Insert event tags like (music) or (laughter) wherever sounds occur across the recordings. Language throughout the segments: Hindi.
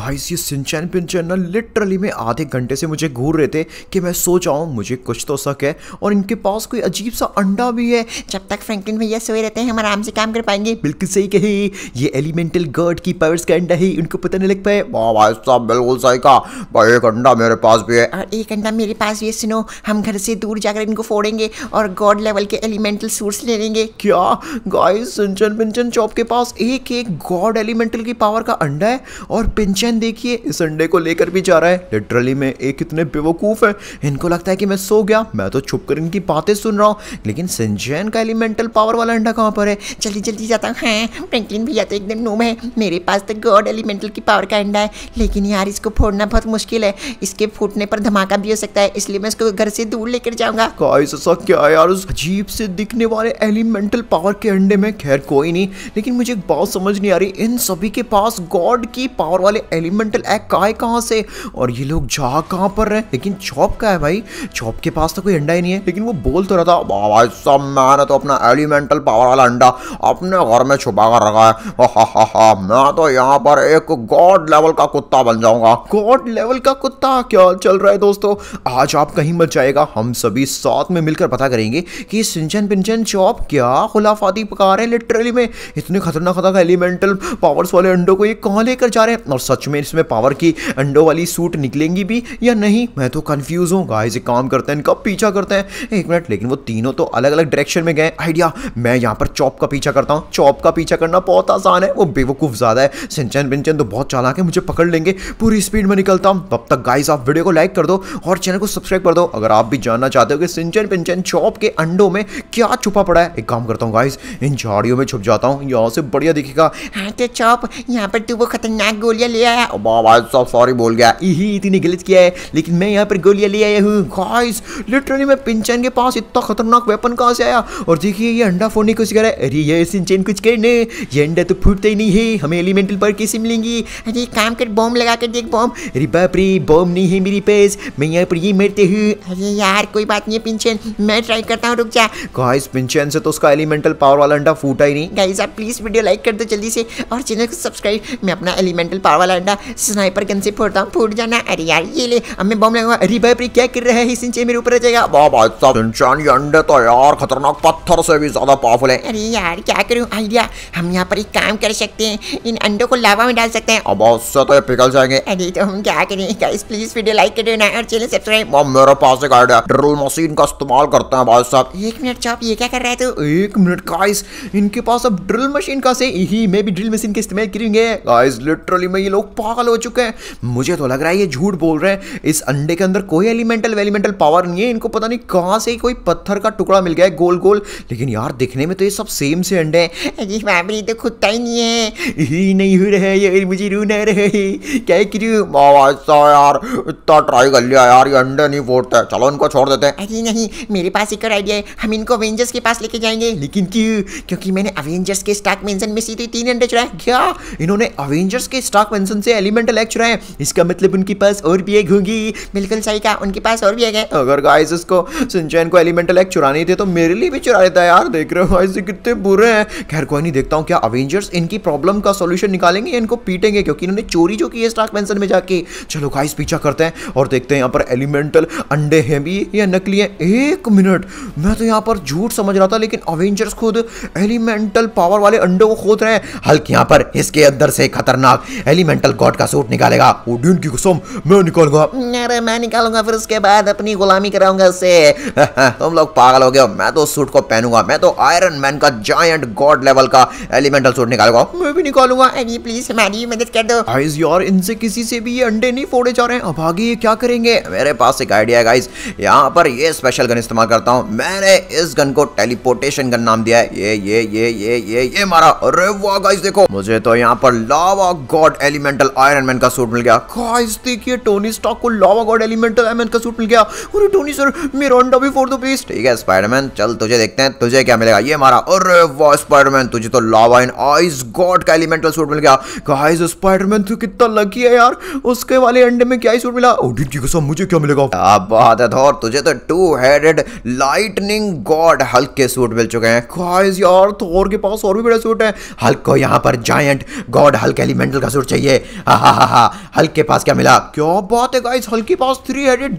गाइस ये सिंचैन पिंचैन ना लिटरली में आधे घंटे से मुझे घूर रहे थे कि मैं सो जाऊँ मुझे कुछ तो शक है। और इनके पास कोई अजीब सा अंडा भी है। जब तक फ्रैंकलिन भैया सोए रहते हैं हम आराम से काम कर पाएँगे। बिल्कुल सही कही। ये एलिमेंटल गॉड की पावर्स का अंडा है उनको पता नहीं लग पाए वाह भाई साहब बिल्कुल सही कहा। भाई एक अंडा मेरे पास भी है। और एक अंडा मेरे पास भी है सुनो हम घर से दूर जाकर इनको फोड़ेंगे और गॉड लेवल के एलिमेंटल सूट्स ले लेंगे। क्या? गाइस सिंचन पिंचन चौप के पास एक एक गॉड एलिमेंटल की पावर का अंडा है? और पिंचन देखिए, इस अंडे को लेकर भी जा रहा है। लिटरली में एक कितने बेवकूफ़ है। इनको लगता है कि मैं सो गया। मैं तो छुप कर इनकी बातें सुन रहा हूँ। लेकिन सिंचन का एलिमेंटल पावर वाला अंडा कहाँ पर है? जल्दी जल्दी जाता हूँ। हाँ फ्रैंकलिन भैया तो एकदम नूम है। मेरे पास तो गॉड एलिमेंटल की पावर का अंडा है। लेकिन यार, इसको फोड़ना बहुत मुश्किल है। इसके फूटने पर धमाका भी हो सकता है। इसलिए मैं इसको घर से दूर लेकर जाऊँगा। ऐसा क्या यार? उस अजीब से दिखने वाले एलिमेंटल पावर के अंडे में? खैर, कोई नहीं। लेकिन मुझे एक बात समझ नहीं आ रही। इन सभी के पास गॉड की पावर वाले एलिमेंटल एग काय कहाँ से? और ये लोग जा कहाँ पर रहे लेकिन चॉप का है भाई? चॉप के पास तो कोई अंडा ही नहीं है। लेकिन वो बोल तो रहा था भाई साहब मैंने तो अपना एलिमेंटल पावर वाला अंडा अपने घर में छुपा कर रखा है। हा, हा, हा, हा, मैं तो यहाँ पर एक गॉड लेवल का कुत्ता बन जाऊँगा। गॉड लेवल का कुत्ता? क्या चल रहा है दोस्तों? आज आप कहीं मत जाएगा हम सभी साथ में मिलकर पता करेंगे कि सिंचन पिंचन चॉप क्या खुलाफाती पका रहे हैं लिटरली में। इतने खतरनाक खतरनाक एलिमेंटल पावर्स वाले अंडों को ये कहाँ लेकर जा रहे हैं? और सच में इसमें पावर की अंडों वाली सूट निकलेंगी भी या नहीं मैं तो कंफ्यूज हूँ गाइस एक काम करते हैं इनका पीछा करते हैं एक मिनट लेकिन वो तीनों तो अलग अलग डायरेक्शन में गए आइडिया मैं यहाँ पर चॉप का पीछा करता हूँ चॉप का पीछा करना बहुत आसान है वो बेवकूफ़ ज़्यादा है सिंचन पिंचन तो बहुत चालाक है मुझे पकड़ लेंगे पूरी स्पीड में निकलता हूँ तब तक गाइस आप वीडियो को लाइक कर दो और चैनल को सब्सक्राइब कर दो अगर आप भी जानना चाहते हो कि सिंचन पिंचन चॉप के अंडों में क्या छुपा पड़ा है एक काम करता हूँ गाइस इन झाड़ियों में छुप जाता हूँ यहाँ से बढ़िया दिखेगा हाँ तो चौप यहाँ पर तू वो खतरनाक गोलियाँ ले आया सॉरी बोल गया। यही तूने गलत किया है। लेकिन मैं यहाँ पर गोलियाँ ले आया हूँ। गाइस लिटरली मैं पिंचन के पास इतना खतरनाक वेपन कहाँ से आया? और देखिए, ये अंडा फोड़ने की कोशिश कर रहा है। अरे, ये सिंचन कुछ करने। ये अंडा तो फूटता ही नहीं है। हमें एलिमेंटल पर कैसे मिलेंगी? अरे, काम कर बॉम्ब लगा कर देख बॉम्ब अरे बाप रे बॉम्ब नहीं है मेरी पास। मैं यहाँ पर ये मरते हूँ। अरे यार, कोई बात नहीं है पिंचन मैं ट्राई करता हूँ, रुक जा। गाइस पिंचन से तो उसका एलिमेंटल पावर वाला अंडा फूटा ही नहीं। गाइस आप प्लीज़ वीडियो लाइक कर दो जल्दी से। और चैनल को सब्सक्राइब मैं अपना एलिमेंटल पावर वाला अंडा स्नाइपर गन से फोड़ता हूँ फूट जाना। अरे यार ये ले अब मैं बॉम्ब लगाऊँगा। अरे रे क्या कर रहा है? सिंचे मेरे ऊपर जाएगा। वाह भाई साहब इंसान ये अंडे तो यार खतरनाक पत्थर से भी ज़्यादा पावरफुल है। अरे यार क्या करूँ? आइडिया हम यहाँ पर एक काम कर सकते हैं। इन अंडों को लावा में डाल सकते हैं। अब उससे तो ये पिघल जाएँगे। अरे तो हम क्या करें? गाइस प्लीज़ वीडियो लाइक कर देना और चैनल सब्सक्राइब वाह, मेरे पास एक आइडिया ड्रिल मशीन का इस्तेमाल करते हैं भाई साहब। एक मिनट चौप ये क्या कर रहा है तू? एक मिनट गाइस इनके पास अब ड्रिल मशीन का से? ही मैं भी ड्रिल मशीन के इस्तेमाल करेंगे। गाइस लिटरली में ये लोग पागल हो चुके हैं। मुझे तो लग रहा है ये झूठ बोल रहे हैं। इस अंडे के अंदर कोई एलिमेंटल वेलिमेंटल पावर नहीं है। इनको पता नहीं कहाँ से कोई पत्थर का टुकड़ा मिल गया है गोल गोल। लेकिन यार दिखने में तो ये सब सेम से अंडे हैं। अरे बाप तो खुदता ही नहीं है। ही नहीं हो रहा है ये मुझे रू ना रहे क्या करूँ? साहब यार इतना ट्राई कर लिया यार ये अंडे नहीं फोड़ते। चलो इनको छोड़ देते हैं। अरे नहीं मेरे पास एक और आइडिया है। हम इनको अवेंजर्स के पास लेके जाएँगे। लेकिन क्यों? क्योंकि मैंने अवेंजर्स के स्टॉक मेंशन में सीधे तीन अंडे चुराए। क्या? इन्होंने अवेंजर्स के स्टॉक मेंशन से एलिमेंटल एग चुराए इसका मतलब उनके पास और भी एग होंगी। बिल्कुल सही कहा, उनके पास और भी है। अगर गाइस इसको सिंचैन को एलिमेंटल एग चुरानी थे तो मेरे लिए भी चुरा लेता यार। देख रहे हो गाइस कितने बुरे हैं। खैर, कोई नहीं, देखता हूँ क्या अवेंजर्स इनकी प्रॉब्लम का सॉल्यूशन निकालेंगे इनको पीटेंगे, क्योंकि इन्होंने चोरी जो की है स्टॉक मेंशन में जाके। चलो गाइस पीछा करते हैं और देखते हैं यहाँ पर एलिमेंटल अंडे हैं भी या नकली हैं। एक मिनट मैं तो यहाँ पर झूठ समझ रहा था, लेकिन अवेंजर्स खुद एलिमेंटल पावर वाले अंडों को खोद रहे हैं। हल्क यहाँ पर, इसके अंदर से खतरनाक एलिमेंटल गॉड का सूट निकालेगा। ओडियन की कसम मैं निकालूँगा। अरे मैं निकालूँगा फिर उसके बाद अपनी गुलामी कराऊँगा उससे। (laughs) तुम लोग पागल हो गए मैं तो सूट को पहनूँगा। मैं तो आयरन मैन का जायंट गॉड लेवल का एलिमेंटल सूट निकालूँगा। मैं भी निकालूँगा। अरे प्लीज़ हमारी मदद कर दो। गाइस यार इनसे किसी से भी ये अंडे नहीं फोड़े जा रहे हैं। अब आगे ये क्या करेंगे? मेरे पास एक आइडिया है गाइस यहाँ पर ये स्पेशल गन इस्तेमाल करता हूँ। मैंने इस गन को टेलीपोर्टेशन गन नाम दिया है। ये ये ये ये ये ये मारा। अरे वाह गाइस देखो। मुझे तो यहाँ पर lava god elemental Iron Man का सूट मिल गया। गाइस देखिए टोनी स्टॉक को lava god elemental Iron Man का सूट मिल गया। अरे टोनी सर मेरा अंडा भी फोड़ दो प्लीज़ ठीक है स्पाइडरमैन चल, तुझे देखते हैं, तुझे क्या मिलेगा? ये मारा अरे, वाह स्पाइडरमैन तुझे तो लावा इन आइस गॉड का एलिमेंटल सूट मिल गया। गाइस स्पाइडरमैन तो कितना लकी है यार। उसके वाले अंडे में क्या ही सूट मिला? ओडिन की कसम मुझे क्या मिलेगा? अब बात है थोर तुझे तो two headed lightning god Hulk के सूट मिल चुके हैं। गाइस यार थोर के पास और भी बड़ा सूट है। हल्क को यहाँ पर जायंट गॉड हल्क एलिमेंटल का सूट चाहिए। हल्क के पास क्या मिला? क्या? बात है गाइस हल्क के पास three headed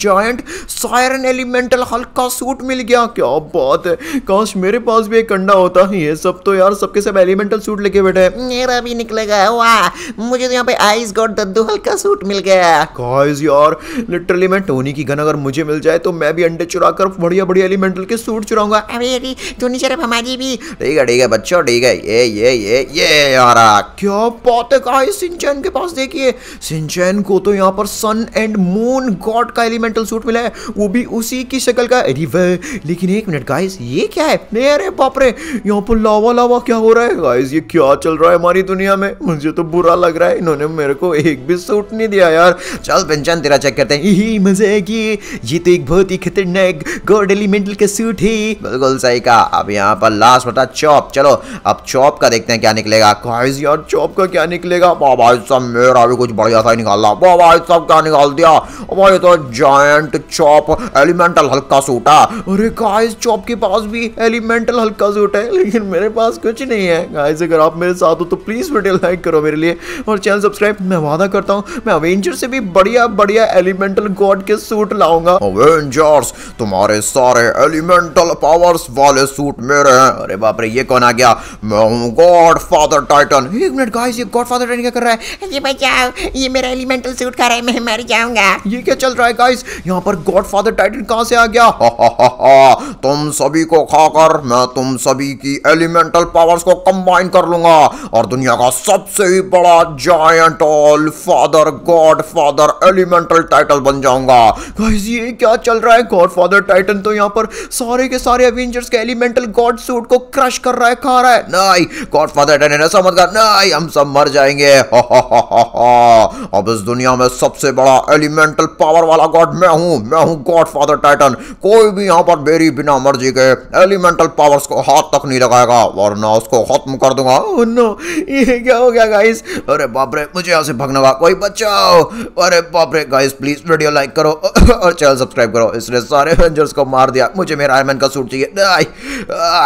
siren elemental Hulk का सूट मिल गया। क्या बात है? काश मेरे पास भी एक कंडा होता। ये सब तो यार सबके सब एलिमेंटल सूट लेके बैठे हैं। मेरा भी निकलेगा। वाह! मुझे तो यहाँ पे आइस गॉड दद्दू सूट मिल गया। गाइस यार लिटरली मैं टोनी की गन अगर मुझे मिल जाए तो मैं भी अंडे चुरा कर बढ़िया बढ़िया एलिमेंटल के सूट चुराऊँगा। अरे अरे टोनी हमारी भी। ठीक है ठीक है, बच्चों, ठीक है। ये ये ये ये, यारा। क्या बात है गाइस सिंचैन के देखिए सिंचैन को तो यहाँ पर सन एंड मून गॉड का एलिमेंटल सूट मिला है, वो भी उसी की शक्ल का अरे लेकिन एक मिनट गाइस ये क्या है? अरे बाप रे, यहाँ पर लावा लावा क्या हो रहा है? गाइस ये क्या चल रहा है हमारी दुनिया में? मुझे तो बुरा लग रहा है, इन्होंने मेरे को एक भी सूट नहीं दिया यार। चल पिंचन तेरा चेक करते हैं। यही मज़े की ये तो एक बहुत ही खतरनाक गॉड एलिमेंटल का सूट है। बिल्कुल सही कहा। अब यहाँ पर लास्ट बता चॉप चलो, अब चॉप का देखते हैं क्या निकलेगा। गाइस यार चॉप का क्या निकलेगा? बाबा, सब मेरा भी कुछ बढ़िया सा ही निकाला बाबा सब क्या निकाल दिया? भाई तो जायंट चॉप एलिमेंटल हल्का सूट है। अरे गाइस चॉप के पास भी एलिमेंटल हल्का सूट है, लेकिन मेरे पास कुछ नहीं है। गाइस अगर आप मेरे साथ हो तो प्लीज़ वीडियो लाइक करो मेरे लिए और चैनल सब्सक्राइब मैं वादा करता हूँ, मैं अवेंजर से भी बढ़िया बढ़िया एलिमेंटल गॉड के सूट लाऊँगा। अवेंजर्स तुम्हारे सारे एलिमेंटल पावर्स वाले सूट मेरे हैं। अरे बाप रे, ये कौन आ गया? मैं हूँ गॉड फादर टाइटन एक मिनट गाइस ये गॉड फादर टाइटन क्या कर रहा है? ये बचाओ। ये मेरा एलिमेंटल सूट खा रहा है मैं मर जाऊँगा। ये क्या चल रहा है गाइस यहाँ पर गॉड फादर टाइटन कहाँ से आ गया? हा, हा, हा, हा, तुम सभी को खाकर मैं तुम सभी की एलिमेंटल पावर्स को कंबाइन कर लूँगा। और दुनिया का सबसे ही बड़ा giant all father godfather elemental title बन जाऊँगा। गाइस ये क्या चल रहा है? गॉड फादर टाइटन तो यहाँ पर सारे के सारे एवेंजर्स के एलिमेंटल गॉड सूट को क्रश कर रहा है खा रहा है। नहीं गॉड फादर टाइटन ऐसा मत कर। नहीं हम सब मर जाएँगे। हा, हा, हा। अब इस दुनिया में सबसे बड़ा एलिमेंटल पावर वाला गॉड मैं हूँ मैं हूँ गॉड फादर टाइटन कोई भी यहाँ पर मेरी बिना मर्ज़ी के एलिमेंटल पावर्स को हाथ तक नहीं लगाएगा, वरना उसको खत्म कर दूँगा. नो ये क्या हो गया गाइस अरे बाप रे, मुझे यहाँ से भगना हुआ कोई बचाओ. अरे बाप रे गाइस प्लीज़ वीडियो लाइक करो (laughs) और चैनल सब्सक्राइब करो. इसने सारे एवेंजर्स को मार दिया. मुझे मेरा आयरन का सूट चाहिए.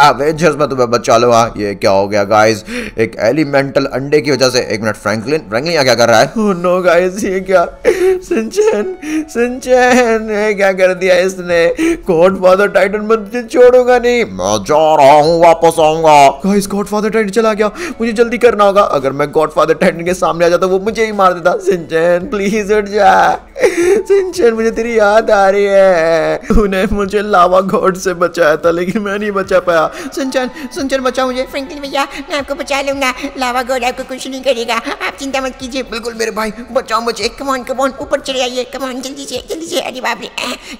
एवेंजर्स में तुम्हें बचा लो हाँ ये क्या हो गया गाइस एक एलिमेंटल अंडे की वजह से. एक मिनट फ्रैंकलिन फ्रैंकलिन यहाँ क्या कर रहा है? ओह नो गाइस ये क्या? सिंचन सिंचन ये क्या कर दिया इसने? गॉड फादर टाइटन मुझे छोड़ूँगा नहीं। मैं जा रहा हूँ वापस आऊँगा। गाइस गॉड फादर टाइटन चला गया। मुझे जल्दी करना होगा। अगर मैं गॉड फादर टाइटन के सामने आ जाता वो मुझे ही मार देता। सिंचन प्लीज़ उठ जा। सिंचन मुझे तेरी याद आ रही है। उन्हें मुझे लावा गॉड से बचाया था लेकिन मैं नहीं बचा पाया। सिंचन सिंचन बचा मुझे। फ्रैंकलिन भैया मैं आपको बचा लूँगा। लावा गॉड आपको कुछ नहीं करेगा। आप चिंता मत कीजिए। बिल्कुल मेरे भाई बचाओ मुझे। कम ऑन कम ऑन ऊपर चले आइए। कम ऑन जल्दी से जल्दी से। अरे बाप रे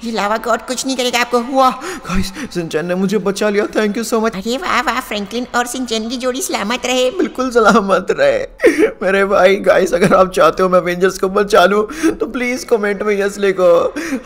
ये लावा गॉड कुछ नहीं करेगा आपको। वाह। गाइस सिंचन ने मुझे बचा लिया। थैंक यू सो मच अरे वाह वाह फ्रैंकलिन और सिंचन की जोड़ी सलामत रहे। बिल्कुल सलामत रहे। मेरे भाई गाइस अगर आप चाहते हो मैं अवेंजर्स को बचा लूँ तो प्लीज़ कमेंट में यस लिखो।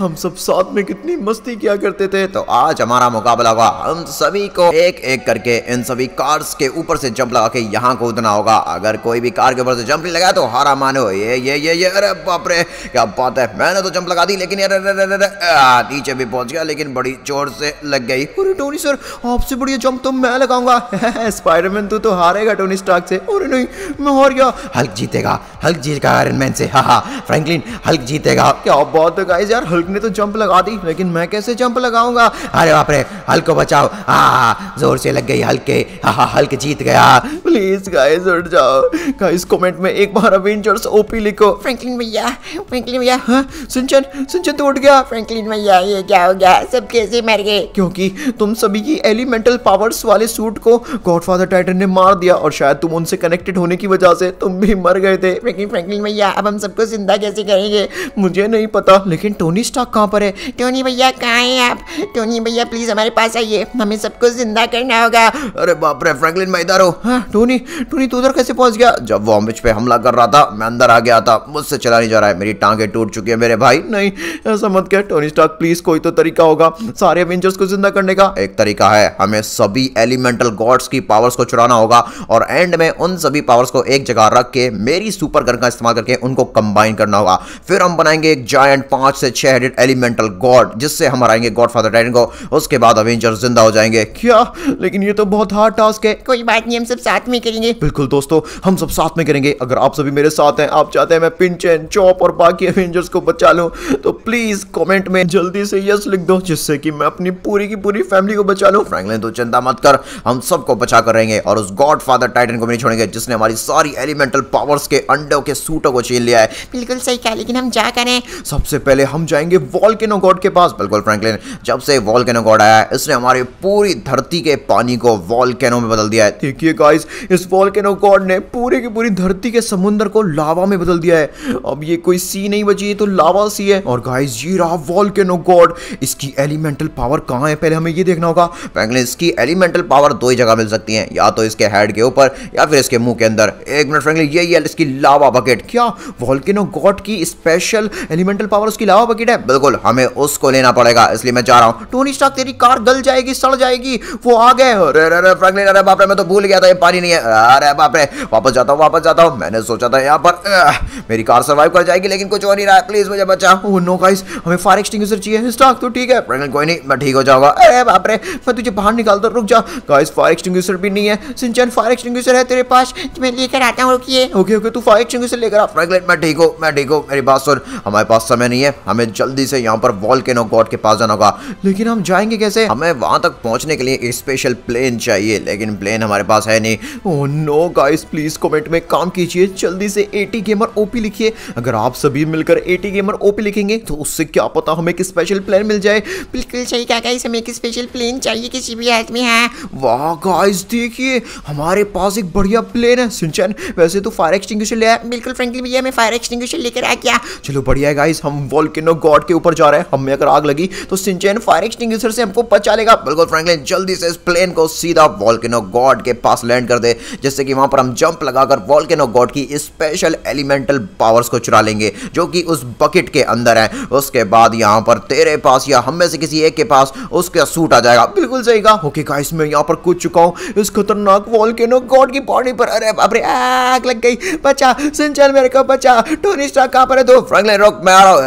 हम सब साथ में कितनी मस्ती किया करते थे। तो आज हमारा मुकाबला होगा हम सभी को एक एक करके इन सभी कार्स के ऊपर से जंप लगा के यहाँ कूदना होगा। अगर कोई भी कार के ऊपर से जंप नहीं लगाया तो हारा मानो ये ये ये ये अरे बाप रे क्या बात है। मैंने तो जंप लगा दी लेकिन अरे, अरे, अरे, नीचे भी पहुँच गया लेकिन बड़ी ज़ोर से लग गई। अरे टोनी सर आपसे बढ़िया जंप तो मैं लगाऊँगा। (laughs) स्पाइडरमैन तू तो हारेगा टोनी स्टार्क से। अरे नहीं मैं हार गया। हल्क जीतेगा हल्क जीतेगा आयरन मैन से। हाँ हाँ फ्रैंकलिन हल्क जीतेगा। क्या बात है गाइस यार हल्क ने तो जंप लगा दी लेकिन मैं कैसे जंप लगाऊँगा? अरे बाप रे हल्क को बचाओ। हाँ ज़ोर से लग गई हल्क के। हाँ हाँ हल्क जीत गया। प्लीज़ गाइस उठ जाओ। गाइस कमेंट में एक बार अवेंजर्स ओपी लिखो। फ्रैंकलिन भैया फ्रैंकलिन भैया। हाँ सिंचन सिंचन तो उठ गया। फ्रैंकलिन भैया ये क्या हो गया? सब कैसे मर गए? क्योंकि तुम सभी की एलिमेंटल पावर्स वाले सूट को गॉडफादर टाइटन ने मार दिया और शायद तुम उनसे कनेक्टेड होने की वजह से तुम भी मर गए थे। लेकिन फ्रैंकलिन भैया अब हम सबको ज़िंदा कैसे करेंगे? मुझे नहीं पता लेकिन टोनी स्टार्क कहाँ पर है? टोनी भैया कहाँ हैं आप? टोनी भैया प्लीज़ हमारे पास आइए। हमें सबको ज़िंदा करना होगा। अरे बाप रे फ्रैंकलिन मैं इधर हूँ। हाँ टोनी टोनी तू उधर कैसे पहुँच गया? जब वो पे हमला कर रहा था मैं अंदर आ गया था मुझसे चला नहीं जा रहा है मेरी टांगे टूट चुकी है मेरे भाई। नहीं ऐसा मत कह टोनी स्टार्क प्लीज़ कोई तो तरीका होगा सारे एवेंजर्स को ज़िंदा करने का। एक तरीका है हमें सभी एलिमेंटल गॉड्स की पावर्स को चुराना होगा और एंड में उन सभी पावर्स को एक जगह रख के मेरी सुपर गन का इस्तेमाल करके उनको कंबाइन करना होगा। फिर हम बनाएँगे एक जायंट पाँच से छह हेडेड एलिमेंटल गॉड जिससे हम हराएँगे गॉड फादर टाइटन को उसके बाद अवेंजर्स ज़िंदा हो जाएँगे। क्या? लेकिन ये तो बहुत हार्ड टास्क है। कोई बात नहीं हम सब साथ में करेंगे। बिल्कुल दोस्तों हम सब साथ में करेंगे। अगर आप सभी मेरे साथ हैं आप चाहते हैं मैं पिंचन चॉप और बाकी एवेंजर्स को बचा लूँ तो प्लीज़ कमेंट में जल्दी से यस लिख दो जिससे कि मैं अपनी पूरी की पूरी फैमिली को बचा लूँ। फ्रैंकलिन तू चिंता मत कर हम सबको बचा कर रहेंगे और उस गॉड फादर टाइटन को भी नहीं छोड़ेंगे जिसने हमारी सारी एलिमेंटल पावर्स के अंडों के सूटों को छीन लिया है। बिल्कुल सही कहा लेकिन हम जा करें सबसे पहले हम जाएँगे वॉल्केनो गॉड के पास। बिल्कुल फ्रैंकलिन जब से वॉल्केनो गॉड आया है इसने हमारी पूरी धरती के पानी को वॉल्केनो में बदल दिया है। देखिए गाइस इस वॉल्केनो गॉड ने पूरी की पूरी धरती के समुद्र को लावा में बदल दिया है। अब ये कोई सी नहीं बची है तो लावा सी है। और गाइस ये रहा वॉल्केनो गॉड इसकी एलिमेंटल पावर कहाँ है? पहले हमें ये देखना होगा। फ्रैंकलिन इसकी एलिमेंटल पावर दो ही जगह मिल सकती है। या तो इसके हेड के ऊपर, या फिर इसके मुँह के अंदर। एक मिनट फ्रैंकलिन यही है इसकी लावा बकेट क्या? वॉल्केनो गॉड की स्पेशल एलिमेंटल पावर उसकी लावा बकेट है? बिल्कुल, हमें उसको लेना पड़ेगा। इसलिए मैं जा रहा हूँ। टोनी स्टार्क तेरी कार गल जाएगी, सड़ जाएगी। वो आ गए। अरे अरे अरे अरे, बाप रे, मैं तो भूल गया था, ये पानी नहीं है। अरे, बाप रे, वापस जाता हूँ, वापस जाता हूँ। मैंने सोचा था यहाँ पर। मेरी कार सर्वाइव कर जाएगी, लेकिन कुछ हो नहीं रहा है। प्लीज़ मुझे बचा ओह नो गाइस हमें फायर एक्सटिंग्विशर चाहिए। स्टार्क तो ठीक है? फ्रैंकलिन कोई नहीं, मैं ठीक हो जाऊँगा। अरे, बाप रे, मैं तुझे बाहर निकालता, रुक जा। गाइस फायर एक्सटिंग्विशर भी नहीं है। सिंचन फायर एक्सटिंग्विशर है तेरे पास। मैं लेकर आता हूँ, रुकिए। ओके ओके तू फायर एक्सटिंग्विशर लेकर आ। फ्रैंकलिन मैं ठीक हूँ, मैं ठीक हूँ। मेरी बात सुन। हमारे पास समय नहीं है। हमें जल्दी से यहाँ पर वॉल्केनो गॉड के पास जाना होगा। लेकिन हम जाएँगे कैसे? हमें वहाँ तक पहुँचने के लिए एक स्पेशल प्लेन चाहिए, लेकिन प्लेन हमारे पास है नहीं। Oh no guys please comment में काम कीजिए। जल्दी से 80 गेमर ओपी लिखिए। अगर आप सभी मिलकर 80 गेमर ओपी लिखेंगे तो उससे क्या पता हमें एक स्पेशल प्लान मिल जाए। बिल्कुल सही कहा गाइस हमें एक स्पेशल प्लेन चाहिए किसी भी हाथ में, है। वाह गाइस देखिए, हमारे पास एक बढ़िया प्लेन है। सिंचन, वैसे तो फायर एक्सटिंग्विशर ले बिल्कुल फ्रेंकली भैया, मैं फायर एक्सटिंग्विशर लेकर आ गया। चलो बढ़िया है गाइस हम वॉल्केनो गॉड के ऊपर जा रहे हैं। हमें अगर आग लगी तो सिंचन फायर एक्सटिंग्विशर से हमको बचा लेगा। बिल्कुल फ्रैंकलिन जल्दी से इस प्लेन को सीधा वॉल्केनो गॉड के पास लैंड कर दे। जिससे कि वहाँ पर हम जंप लगाकर वॉल्केनो गॉड की स्पेशल एलिमेंटल पावर्स को चुरा लेंगे जो कि उस बकेट के अंदर है उसके बाद यहाँ पर तेरे पास या हम में से किसी एक के पास उसका सूट आ जाएगा बिल्कुल सही कहा ओके का इसमें यहाँ पर कूद चुका हूँ इस खतरनाक वॉल के गॉड की बॉडी पर अरे बाप आग लग गई बचा सिंचन मेरे को बचा टोनी स्टार्क कहाँ पर है तो फ्रैंकलिन रॉक मैं आ रहा हूँ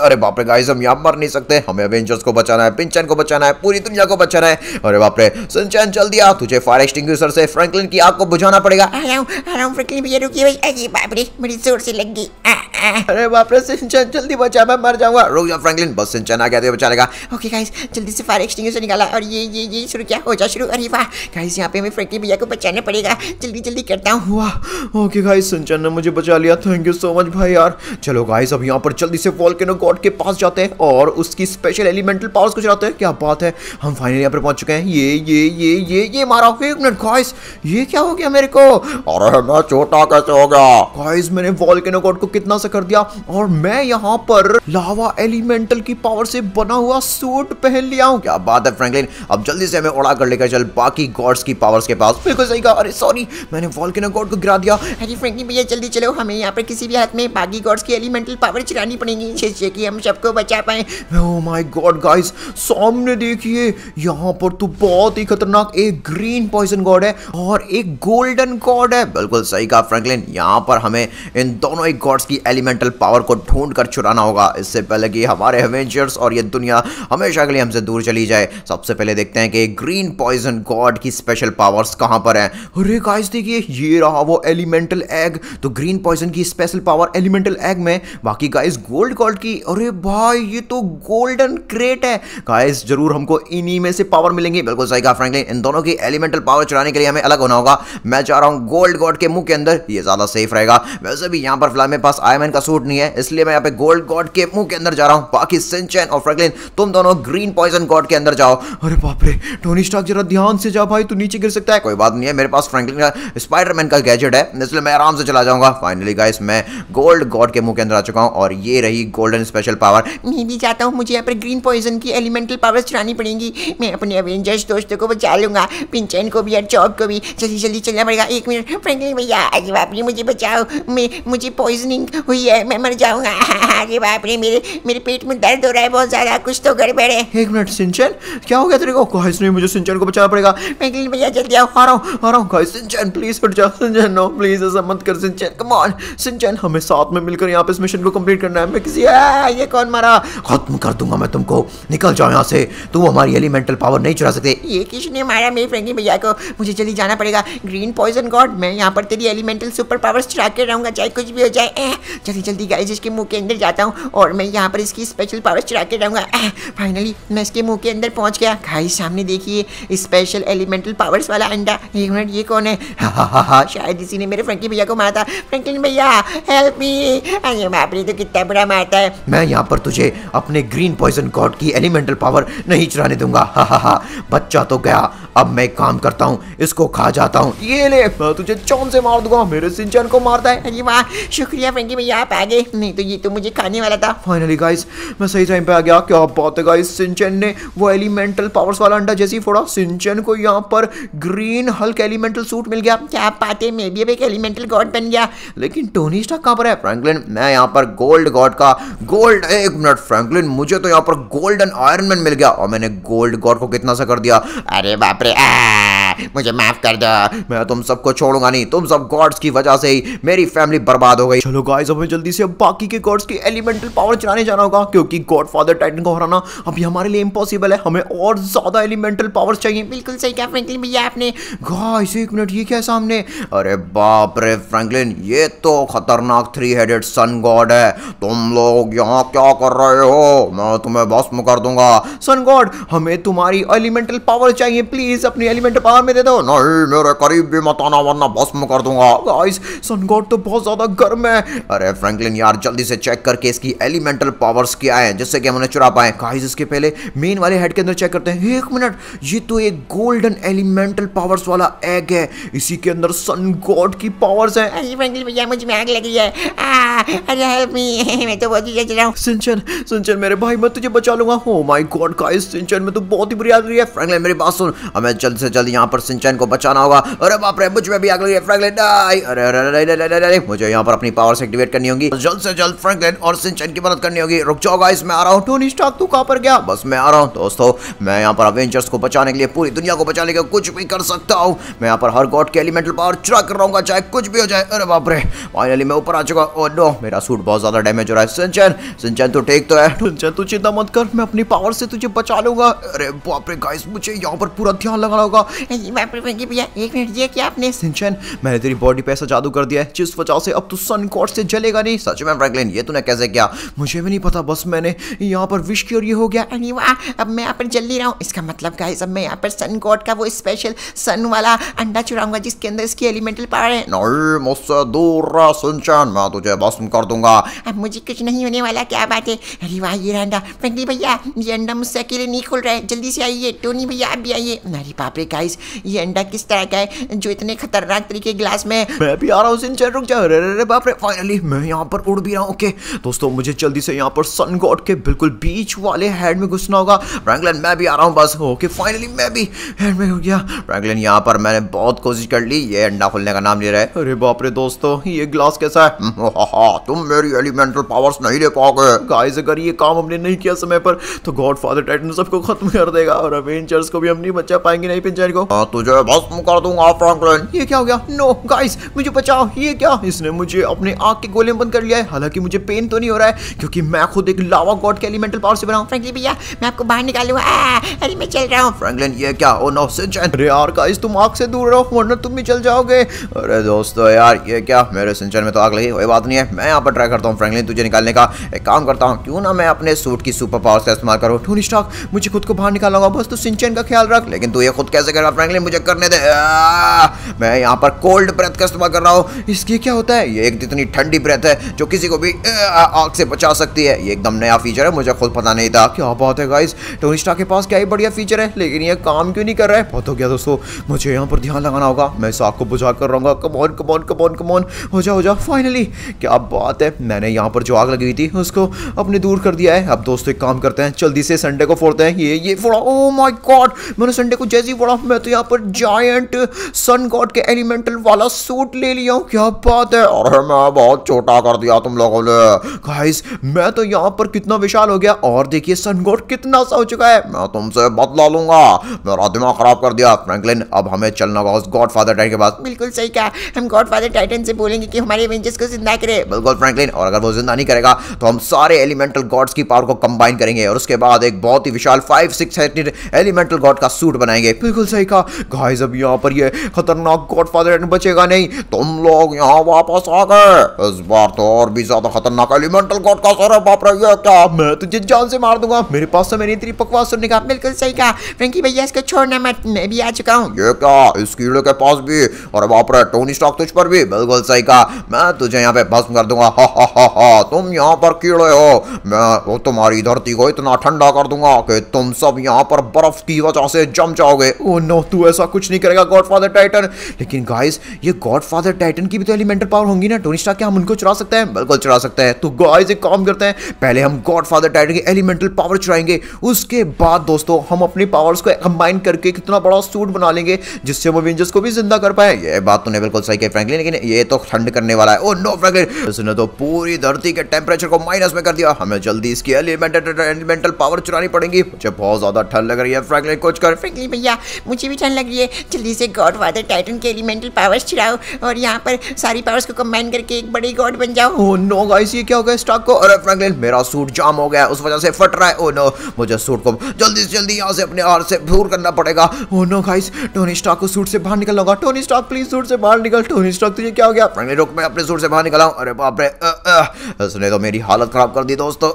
अरे बाप रे गाइस हम यहाँ मर नहीं सकते हमें एवेंजर्स को बचाना है पिंचन को बचाना है पूरी दुनिया को बचाना है अरे बाप रे सिंचन चल दिया तुझे फायर एक्सटिंग्विशर से फ्रैंकलिन की आग को बुझाना पड़ेगा आ रहा हूँ आ रहा हूँ फ्रेंकली भैया रुकिए भाई अरे बाप रे बड़ी ज़ोर से लग गई आ, आ। अरे बाप रे सिंचन जल्दी बचा मैं मर जाऊँगा। रुक जा फ्रैंकलिन बस सिंचन आ गया तो ये बचा लेगा ओके गाइस जल्दी से फायर एक्सटिंग्विशर निकाला और ये ये ये शुरू किया? हो जा शुरू। अरे वाह गाइस यहाँ पे हमें फ्रेंकली भैया को बचाना पड़ेगा। जल्दी जल्दी करता हूँ। वाह ओके गाइस सिंचन ने मुझे बचा लिया। थैंक यू सो मच भाई यार। चलो गाइस अब यहाँ पर जल्दी से वॉल्केनो गॉड के पास जाते हैं और उसकी स्पेशल एलिमेंटल पावर्स को चलाते हैं। क्या बात है? हम फाइनली यहाँ पर पहुँच चुके हैं। ये ये ये ये ये मारा। एक मिनट गाइस ये क्या हो गया मेरे को? अरे मैं छोटा कैसे हो गया? गाइस मैंने वॉल्केनो गॉड को कितना सा कर दिया और मैं यहाँ पर लावा एलिमेंटल की पावर से बना हुआ सूट पहन लिया हूँ। क्या बात है फ्रैंकलिन अब जल्दी से हमें उड़ा कर लेकर चल बाकी गॉड्स की पावर्स के पास। बिल्कुल सही कहा। अरे सॉरी मैंने वॉल्केनो गॉड को गिरा दिया। अरे फ्रेंकली भैया जल्दी चलो। हमें यहाँ पर किसी भी हाथ में बागी गॉड्स की एलिमेंटल पावर चलानी पड़ेगी जिससे कि हम सबको बचा पाए। ओह माय गॉड गाइस सामने देखिए यहाँ पर तो बहुत ही खतरनाक एक ग्रीन पॉइजन गॉड है और एक गोल्डन गॉड है। बिल्कुल सही कहा फ्रैंकलिन। यहाँ पर हमें इन दोनों ही गॉड्स की एलिमेंटल पावर को ढूंढ कर चुराना होगा। इससे पहले कि हमारे एवेंजर्स और ये दुनिया हमेशा के लिए हमसे दूर चली जाए। सबसे पहले देखते हैं कि ग्रीन पॉइजन गॉड की स्पेशल पावर्स कहाँ पर हैं। अरे गाइस देखिए, ये रहा वो एलिमेंटल एग तो ग्रीन पॉइजन की स्पेशल पावर एलिमेंटल एग में बाकी गाइस गोल्ड गॉड की। अरे भाई, ये तो गोल्डन क्रेट है। गाइस ज़रूर हमको इन्हीं में से पावर मिलेंगी। बिल्कुल सही कहा फ्रैंकलिन। इन दोनों की एलिमेंटल पावर चुराने के लिए हमें अलग होना होगा। मैं जा रहा हूँ गोल्ड गॉड के मुँह के अंदर, ये ज़्यादा सेफ़ रहेगा। वैसे भी यहाँ पर फ़िलहाल मेरे पास आयरन का सूट नहीं है, इसलिए मैं यहाँ पे गोल्ड गॉड के मुँह के अंदर जा रहा हूँ। बाकी सिंचन और फ्रैंकलिन तुम दोनों ग्रीन पॉइजन गॉड के अंदर जाओ। अरे बाप रे टोनी स्टार्क जरा ध्यान से जा भाई, तू नीचे गिर सकता है। कोई बात नहीं है, मेरे पास फ्रैंकलिन का स्पाइडरमैन का गैजेट है, इसलिए मैं आराम से चला जाऊँगा। फाइनली गाइस मैं गोल्ड गॉड के मुँह के अंदर आ चुका हूँ और ये रही गोल्डन स्पेशल पावर मैं भी चाहता हूँ मुझे यहाँ पर ग्रीन पॉइजन की एलिमेंटल पावर चुरानी पड़ेगी। मैं अपने अवेंजर्स दोस्तों को बचा लूँगा पिंचन को भी और चौक को भी। जल्दी जल्दी चलना पड़ेगा। एक मिनट फ्रेंकली भैया अरे बाप रे मुझे बचाओ मैं मुझे पॉइजनिंग हुई है मैं मर जाऊँगा अरे बाप रे मेरे मेरे पेट में दर्द हो रहा है बहुत ज़्यादा कुछ तो गड़बड़ है एक मिनट सिंचन क्या हो गया तेरे को गाइस नहीं मुझे सिंचन को बचाना पड़ेगा फ्रैंकलिन भैया जल्दी आओ आ रहा हूँ आ रहा हूँ गाइस सिंचन प्लीज़ हट जा सिंचन नो प्लीज़ ऐसा मत कर सिंचन कम ऑन सिंचन हमें साथ में मिलकर यहाँ पे इस मिशन को कंप्लीट करना है मैं किसी ये कौन मारा खत्म कर दूँगा मैं तुमको निकल जाओ यहाँ से तुम हमारी एलिमेंटल पावर नहीं चुरा सकते ये किसने मारा मेरे फ्रैंकलिन भैया को मुझे जल्दी जाना पड़ेगा ग्रीन पॉइजन गॉड मैं यहाँ पर तेरी एलिमेंटल सुपर पावर्स चुरा के रहूँगा, चाहे कुछ भी हो जाए। जल्दी जल्दी गाइस इसके मुँह के अंदर जाता हूँ और मैं यहाँ पर इसकी स्पेशल पावर्स चुरा के रहूँगा। फाइनली मैं इसके मुँह के अंदर पहुँच गया। गाइस सामने देखिए स्पेशल एलिमेंटल पावर्स वाला अंडा। एक मिनट ये कौन है? शायद इसी ने मेरे फ्रैंकी भैया को मारा था। फ्रैंकलिन भैया हेल्प मी अरे बाप रे तो कितना बुरा मारता है। मैं यहाँ पर तुझे अपने ग्रीन पॉइजन गॉड की एलिमेंटल पावर नहीं चुराने दूँगा। हा हा हा, बच्चा तो गया। अब मैं काम करता हूँ, इसको खा जाता हूँ। ये ले मैं तुझे चौन से मार दूँगा, मेरे सिंचन को मारता है। अरे वाह, शुक्रिया फ्रैंकी भैया, आप आ गए। नहीं तो ये तो मुझे खाने वाला था। फाइनली गाइस मैं सही टाइम पे आ गया। क्या बात है गाइस सिंचन ने वो एलिमेंटल पावर्स वाला अंडा जैसे ही फोड़ा। सिंचन को यहाँ पर ग्रीन हल्क एलिमेंटल सूट मिल गया। क्या बात है, मैं भी अब एक एलिमेंटल गॉड बन गया। लेकिन टोनी स्टार्क कहाँ पर है? फ्रैंकलिन मैं यहाँ पर गोल्ड गॉड का गोल्ड एक मिनट फ्रैंकलिन मुझे तो यहाँ पर गोल्डन आयरन मैन मिल गया। और मैंने गोल्ड गॉड को कितना सा कर दिया? अरे बाप रे मुझे माफ़ कर दो। मैं तुम सबको छोड़ूँगा नहीं। तुम सब गॉड्स की वजह से ही मेरी फैमिली बर्बाद हो गई। चलो गाइस हमें जल्दी से अब बाकी के गॉड्स की एलिमेंटल पावर चलाने जाना होगा, क्योंकि गॉड फादर टाइटन को हराना अभी हमारे लिए इम्पॉसिबल है। हमें और ज़्यादा एलिमेंटल पावर्स चाहिए। बिल्कुल सही कहा फ्रैंकलिन भैया आपने। गाइस एक मिनट ये क्या सामने? अरे बाप रे फ्रैंकलिन ये तो खतरनाक थ्री हेडेड सन गॉड है। तुम लोग यहाँ क्या कर रहे हो? मैं तुम्हें भस्म कर दूँगा। सन गॉड हमें तुम्हारी एलिमेंटल पावर चाहिए। प्लीज़ अपनी एलिमेंटल पावर में दे दो। नहीं, मेरे करीब भी मत आना। वरना भस्म कर दूँगा। गाइस सन गॉड तो बहुत ज़्यादा गर्म है। अरे फ्रैंकलिन यार जल्दी से चेक करके इसकी एलिमेंटल पावर्स क्या है जिससे कि हम उन्हें चुरा पाए। गाइस इसके पहले मेन वाले हेड के अंदर चेक करते हैं। एक मिनट ये तो एक गोल्डन एलिमेंटल पावर्स वाला एग है। इसी के अंदर सन गॉड की पावर्स है। अरे फ्रैंकलिन भैया मुझे में आग लगी है। आ, अरे हेल्प मी (laughs) मैं तो बहुत ही जल रहा हूँ। सिंचन सिंचन मेरे भाई मैं तुझे बचा लूँगा। Oh my god guys Shinchan में तो बहुत ही बुरी आग लगी है। फ्रैंकलिन मेरी बात सुन। हमें जल्द से जल्द यहाँ पर सिंचन को बचाना होगा। अरे बाप रे मुझ में भी आग लगी फ्रैंकलिन नहीं अरे अरे अरे अरे अरे अरे मुझे यहाँ पर अपनी पावर्स एक्टिवेट करनी होगी। जल्द से जल्द फ्रैंकलिन और सिंचन की मदद करनी होगी। रुक जाओ गाइस मैं आ रहा हूँ। टोनी स्टार्क तू कहाँ पर गया? बस मैं आ रहा हूँ, दोस्तों। मैं यहाँ पर अवेंजर्स को बचाने के लिए, पूरी दुनिया को बचाने के लिए कुछ भी कर सकता हूँ। मैं यहाँ पर हर गॉड के एलिमेंटल पावर चुरा कर रहूँगा चाहे कुछ भी हो जाए। अरे बाप रे फाइनली मैं ऊपर आ चुका ओ नो मेरा सूट बहुत ज़्यादा डैमेज हो रहा है। सिंचन सिंचन तू ठीक तो है। सिंचन तू चिंता मत कर, मैं अपनी पावर से तुझे बचा लूँगा। अरे बाप रे गाइस मुझे यहाँ पर पूरा ध्यान लगाना होगा। एक मिनट ये क्या आपने सिंचन। मैंने तेरी बॉडी पे ऐसा जादू कर दिया है, जिस वजह से अब तू सन गॉड से जलेगा नहीं। सच में फ्रैंकलिन ये तूने कैसे किया? मुझे भी नहीं पता, बस मैंने यहाँ पर विश की और ये हो गया। अरे वाह अब मैं यहाँ पर जल रहा हूँ। इसका मतलब गाइस अब मैं यहाँ पर सन गॉड का वो स्पेशल सन वाला अंडा चुराऊँगा, जिसके अंदर इसकी एलिमेंटल पावर है। नहीं, मुझसे दूर रह, सिंचन। मैं तुझे भस्म कर दूँगा। अब मुझे कुछ नहीं होने वाला, क्या बात है? अरे वाह ये अंडा। फ्रैंकली भैया, ये अंडा मुझसे अकेले नहीं खुल रहा है। जल्दी से आइए, टोनी भैया, आप भी आइए। अरे बाप रे गाइस ये अंडा किस तरह का है? जो इतने खतरनाक तरीके गिलास में। मैं भी आ रहा हूँ सिंचन रुक जा। अरे अरे बाप रे। फाइनली मैं यहाँ पर उड़ भी रहा हूँ ओके दोस्तों मुझे जल्दी से यहाँ पर सन गॉड के बिल्कुल बीच वाले हेड में घुसना होगा। फ्रैंकलिन मैं भी आ रहा हूँ बस। ओके फाइनली मैं भी हेड में हो गया। फ्रैंकलिन यहाँ पर मैंने बहुत कोशिश कर ली। ये अंडा खुलने का नाम ले रहा है। अरे बाप रे दोस्तों ये ग्लास कैसा है? तुम मेरी एलिमेंटल पावर्स नहीं ले पाओगे। गाइस अगर ये काम हमने नहीं किया समय पर तो गॉड फादर टाइटन सबको खत्म कर देगा और अवेंजर्स को भी हम नहीं बचा पाएँगे नहीं पिंजर को? हाँ, तुझे भस्म कर दूँगा फ्रैंकलिन ये क्या हो गया? नो गाइस मुझे बचाओ ये क्या? इसने मुझे अपने आँख के गोले में बंद कर लिया है। हालाँकि मुझे पेन तो नहीं हो रहा है क्योंकि मैं खुद एक लावा गॉड के एलिमेंटल पावर से बना हूँ। फ्रैंकली भैया मैं आपको बाहर निकालूँगा अरे मैं चल रहा हूँ। फ्रैंकलिन ये क्या? ओ नो सिंचन अरे यार गाइस तुम आग से दूर रहो वरना तुम भी जल जाओगे। अरे दोस्तों यार ये क्या? मेरे सिंचन में तो आग लगी कोई बात नहीं है। मैं यहाँ पर ट्राई करता हूँ फ्रैंकलिन तुझे निकालने का। एक काम करता हूँ क्यों ना मैं अपने सूट की सुपर पावर्स का इस्तेमाल करूँ? टोनी स्टार्क मुझे खुद को बाहर निकालना होगा बस तू सिंचन का ख्याल रख। लेकिन तू ये खुद कैसे करेगा फ्रैंकलिन मुझे करने दे। आ, मैं यहाँ पर कोल्ड ब्रेथ का इस्तेमाल कर रहा हूँ। इसकी क्या होता है? ये एक इतनी ठंडी ब्रेथ है, जो किसी को भी आग से बचा सकती है। ये एकदम नया फीचर है, मुझे खुद पता नहीं था। क्या बात है गाइस टोनी स्टार्क के पास क्या ही बढ़िया फीचर है, लेकिन ये काम क्यों नहीं कर रहा है? बहुत हो गया दोस्तों? मुझे यहाँ पर ध्यान लगाना होगा। मैं इस आग को बुझा कर रहूँगा। कमॉन कमॉन कमॉन कमॉन हो जा हो जा फाइनली क्या बात है? मैंने यहाँ पर जो आग लगी हुई थी, उसको अपने दूर कर दिया है। अब दोस्तों एक काम करते हैं, जल्दी से संडे को फोड़ते हैं। ये ये फोड़ा। ओ माय गॉड मैंने संडे को जैसे ही फोड़ा, मैं तो यहाँ पर जायंट सन गॉड के एलिमेंटल वाला सूट ले लिया हूँ। क्या बात है? अरे मैं बहुत छोटा कर दिया तुम लोगों ने। गाइस मैं तो यहाँ पर कितना विशाल हो गया और देखिए सन गॉड कितना सा हो चुका है। मैं तुमसे बदला लूँगा। मेरा दिमाग खराब कर दिया। फ्रैंकलिन अब हमें चलना होगा उस गॉड फादर टाइटन के पास। बिल्कुल सही कहा। हम गॉड फादर टाइटन से बोलेंगे कि हमारे एवेंजर्स को ज़िंदा करे। बिल्कुल फ्रैंकलिन और अगर वो ज़िंदा नहीं करेगा तो हम सारे एलिमेंटल गॉड्स की पावर को कंबाइन करेंगे और उसके बाद एक बहुत ही विशाल फाइव सिक्स एलिमेंटल गॉड का सूट बनाएँगे। बिल्कुल सही कहा। गाइस अब यहाँ पर ये खतरनाक गॉड फादर बचेगा नहीं। तुम लोग यहाँ वापस आ गए। इस बार तो और भी ज़्यादा खतरनाक एलिमेंटल गॉड का सर बाप रे ये क्या? मैं तुझे जान से मार दूँगा। मेरे पास समय नहीं तेरी बकवास सुनने का बिल्कुल सही कहा। फ्रेंकी भैया, इसको छोड़ना मत। मैं भी आ चुका हूँ। ये क्या? इस कीड़े के पास भी। और बाप रे टोनी स्टॉक तुझ पर भी। बिल्कुल सही कहा। मैं तुझे यहाँ पे भस्म कर दूँगा। हा हा हा हा। तुम यहाँ पर कीड़े हो। मैं वो तुम्हारी धरती को इतना ठंडा कर दूँगा कि तुम सब यहाँ पर बर्फ़ की वजह से जम जाओगे। ओ नो तू ऐसा कुछ नहीं करेगा गॉडफादर टाइटन लेकिन गाइस ये गॉडफादर टाइटन की भी तो एलिमेंटल पावर होंगी ना। टोनी स्टार्क क्या हम उनको चुरा सकते हैं? बिल्कुल चुरा सकते हैं। तो गाइस एक काम करते हैं, पहले हम गॉडफादर टाइटन की एलिमेंटल पावर चुराएँगे। उसके बाद दोस्तों, हम अपनी पावर्स को कंबाइन करके कितना बड़ा सूट बना लेंगे, जिससे हम अवेंजर्स को भी ज़िंदा कर पाए। ये बात तूने बिल्कुल सही कही फ्रैंकलिन लेकिन ये तो ठंड करने वाला है। ओ नो फ्रैंकलिन इसने तो पूरी धरती के टेम्परेचर को माइनस में कर दिया। हमें जल्दी इसकी एलिमेंटल एलिमेंटल पावर चुरानी पड़ेगी। मुझे बहुत ज़्यादा ठंड लग रही है फ्रैंकलिन कुछ कर। फ्रेंकली भैया, मुझे भी ठंड लग रही है। जल्दी से गॉड फादर टाइटन के एलिमेंटल पावर्स चुराओ और यहाँ पर सारी पावर्स को कंबाइन करके एक बड़ी गॉड बन जाओ। ओ नो गाइस ये क्या हो गया स्टार्क को? अरे फ्रैंकलिन मेरा सूट जाम हो गया उस वजह से फट रहा है। ओ नो मुझे सूट को जल्दी से जल्दी यहाँ से अपने हार से दूर करना पड़ेगा। Oh no guys Tony Stark को सूट से बाहर निकलना होगा। टोनी स्टार्क प्लीज़ सूट से बाहर निकल। टोनी स्टार्क तुझे क्या हो गया? फ्रैंकलिन रुक मैं अपने सूट से बाहर निकला हूँ। अरे बाप रे अ, तो मेरी हालत खराब कर दी दोस्तों।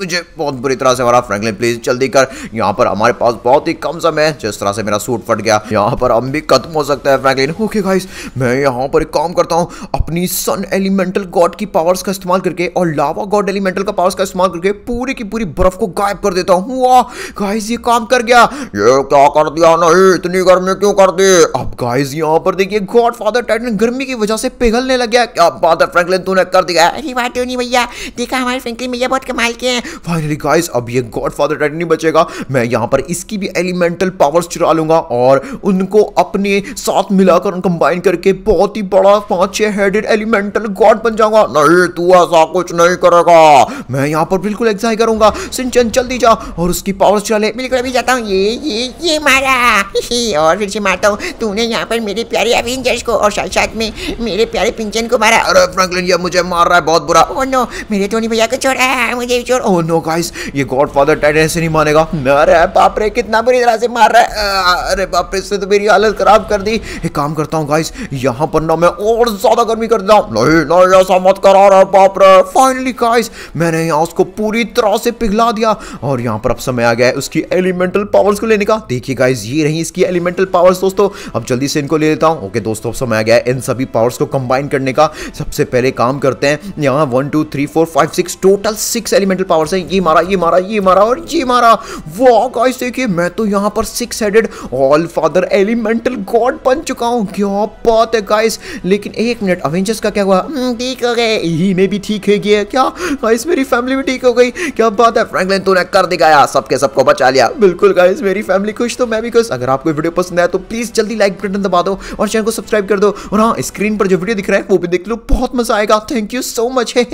मुझे बहुत बुरी तरह से मारा। फ्रैंकलिन प्लीज़ जल्दी कर। यहाँ पर हमारे पास बहुत ही कम समय है। जिस तरह से मेरा सूट फट गया यहाँ पर हम भी खत्म हो सकता है फ्रैंकलिन ओके गाइस मैं यहाँ पर एक काम करता हूँ। अपनी सन एलिमेंटल गॉड की पावर्स का इस्तेमाल करके और लावा गॉड एलिमेंटल का पावर्स का इस्तेमाल करके पूरी की पूरी बर्फ़ को गायब कर देता हूँ। वाह गाइस ये काम कर गया। ये क्या कर दिया? नहीं, इतनी गर्मी क्यों कर दी? अब गाइस यहाँ पर देखिए गॉड फादर टाइटन गर्मी की वजह से पिघलने लग गया। क्या बात है फ्रैंकलिन तूने कर दिया। अरे वाह टोनी भैया? देखा, हमारे फ्रेंकली भैया बहुत कमाल के हैं। फाइनली गाइस अब ये गॉड फादर टाइटन नहीं बचेगा। मैं यहाँ पर इसकी भी एलिमेंटल पावर्स चुरा लूँगा और उनको अपने साथ मिलाकर कंबाइन करके बहुत ही बड़ा पाँच छह हेडेड एलिमेंटल गॉड बन जाऊँगा। नहीं, तू ऐसा कुछ नहीं करेगा। मैं यहाँ पर बिल्कुल एग्जाई करूँगा। सिंचन, जल्दी जा। और उसकी पावर्स चला। बिल्कुल अभी जाता हूँ। ये ये ये मारा। (laughs) और फिर से मारता हूँ। तूने यहाँ पर मेरे प्यारे एवेंजर्स को और साथ साथ में मेरे प्यारे पिंचन को मारा। अरे फ्रैंकलिन ये मुझे मार रहा है। बहुत बुरा। ओ नो मेरे टोनी भैया को छोड़ा है। मुझे छोड़। ओह नो गाइस ये गॉड फादर टाइटन ऐसे नहीं मानेगा। अरे, बाप रे, कितना बुरी तरह से मार रहा है। अरे, बाप रे, इसने तो मेरी हालत खराब कर दी। एक काम करता हूँ गाइस यहाँ पर ना मैं और ज़्यादा गर्मी कर देता हूँ। नहीं नहीं, ऐसा मत करा रहा बाप रे। फाइनली गाइस मैंने यहाँ उसको पूरी तरह से पिघला दिया और यहाँ पर अब समय आ गया है उसकी एलिमेंटल पावर्स को लेने का। देखिए गाइस ये रही इसकी एलिमेंटल पावर्स दोस्तों। अब जल्दी से इनको ले लेता हूँ। ओके दोस्तों, अब समय आ गया है इन सभी पावर्स को कंबाइन करने का। सबसे पहले काम करते हैं, यहाँ one two three four five six total six elemental powers हैं। ये मारा ये मारा ये मारा और ये मारा। वाह गाइस देखिए, मैं तो यहाँ पर six headed all father elemental god बन चुका हूँ क्या बात है गाइस लेकिन एक मिनट अवेंजर्स का क्या हुआ? हम्म, ठीक हो गए। ही में भी ठीक है गया। क्या? गाइस मेरी फैमिली भी ठीक हो गई। क्या बात है? फ्रैंकलिन तूने कर दिखाया सबके सबको बचा लिया। बिल्कुल गाइस मेरी फैमिली खुश तो मैं भी खुश। अगर आपको वीडियो पसंद आया तो प्लीज़ जल्दी लाइक बटन दबा दो और चैनल को सब्सक्राइब कर दो। और हाँ स्क्रीन पर जो वीडियो दिख रहा है वो भी देख लो। बहुत मज़ा आएगा। Thank you so much hey